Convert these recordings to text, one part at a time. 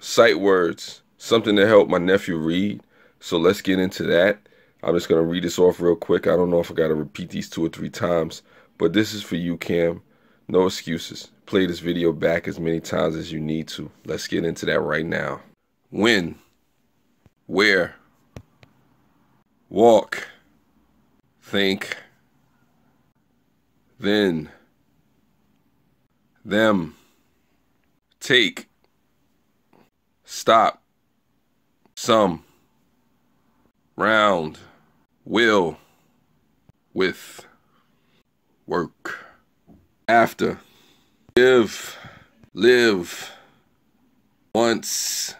Sight words, something to help my nephew read. So let's get into that. I'm just going to read this off real quick. I don't know if I got to repeat these two or three times, but this is for you, Cam. No excuses. Play this video back as many times as you need to. Let's get into that right now. When, where, walk, think, then, them, take, stop, some, round, will, with, work, after, give, live, once,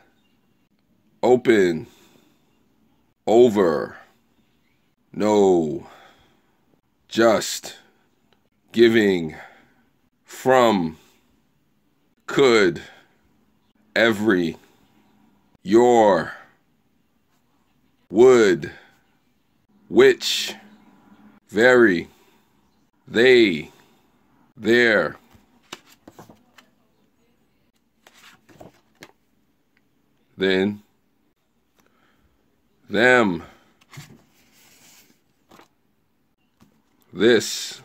open, over, no, just, giving, from, could, every, your, would, which, very, they, there. Then, them, this,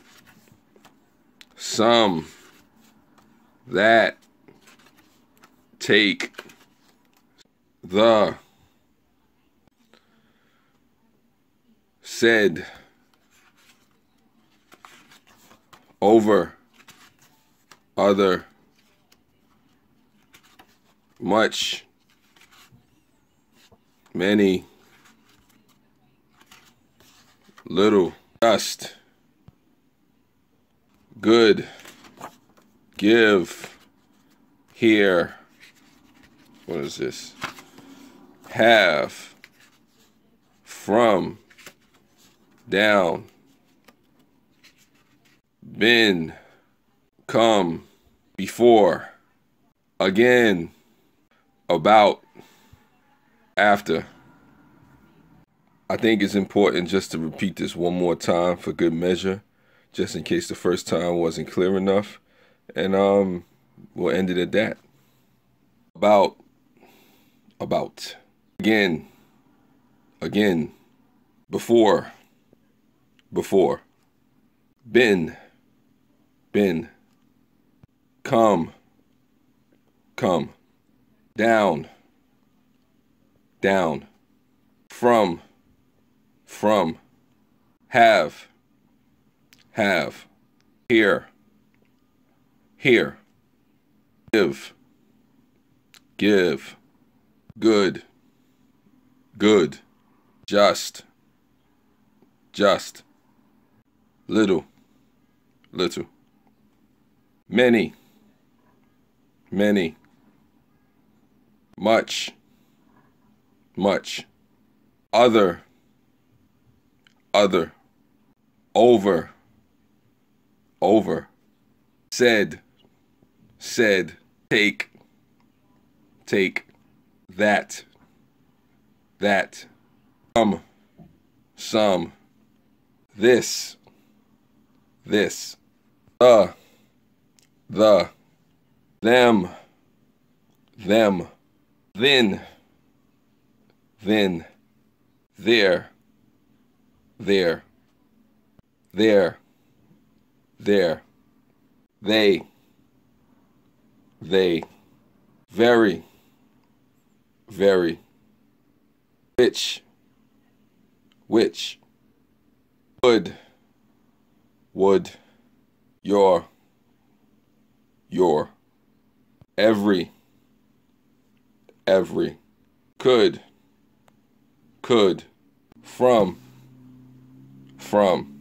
some, that, take, the, said, over, other, much, many, little, dust good, give, here, what is this? Have, from, down, been, come, before, again, about, after. I think it's important just to repeat this one more time for good measure, just in case the first time wasn't clear enough. And um, we'll end it at that. About, about, again, again, before, before, been, been, come, come, down, down, from, from, have, have, here, here, give, give, good, good, just, just, little, little, many, many, much, much, other, other, over, over, said, said, take, take, that, that, some, some, this, this, the, the, them, them, then, then, there, there, there, there, they, they, very, very, which, which, would, would, your, your, every, every, could, could, from, from,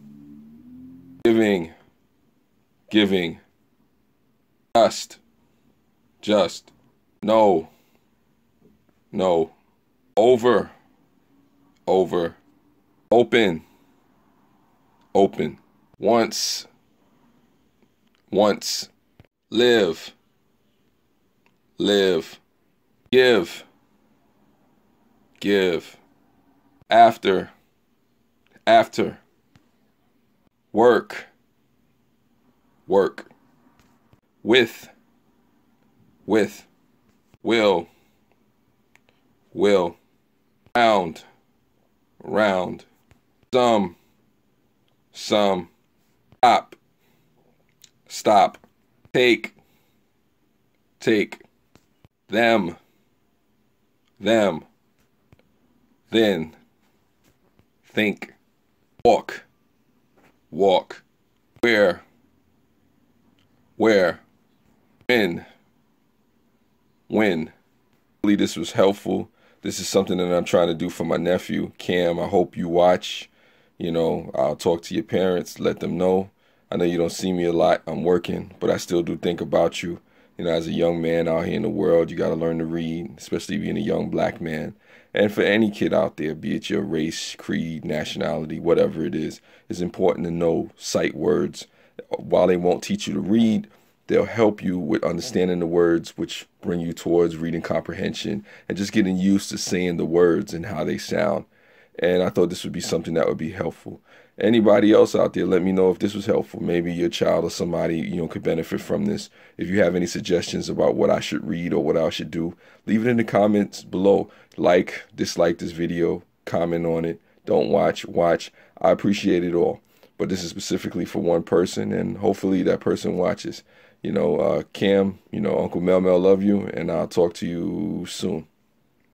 giving, giving, just, just, no, no, over, over, open, open, once, once, live, live, give, give, after, after, work, work, with, with, will, will, round, round, some, some, stop, stop, take, take, them, them, then, think, walk, walk, where, where, when, when. Hopefully this was helpful. This is something that I'm trying to do for my nephew, Cam. I hope you watch. You know, I'll talk to your parents, let them know. I know you don't see me a lot. I'm working, but I still do think about you. You know, as a young man out here in the world, you got to learn to read, especially being a young black man. And for any kid out there, be it your race, creed, nationality, whatever it is, it's important to know sight words. While they won't teach you to read, they'll help you with understanding the words, which bring you towards reading comprehension and just getting used to saying the words and how they sound. And I thought this would be something that would be helpful. Anybody else out there, let me know if this was helpful. Maybe your child or somebody you know could benefit from this. If you have any suggestions about what I should read or what I should do, leave it in the comments below. Like, dislike this video, comment on it. Don't watch, watch. I appreciate it all. But this is specifically for one person, and hopefully that person watches you know, uh, Cam, you know, Uncle Mel Mel, love you, and I'll talk to you soon.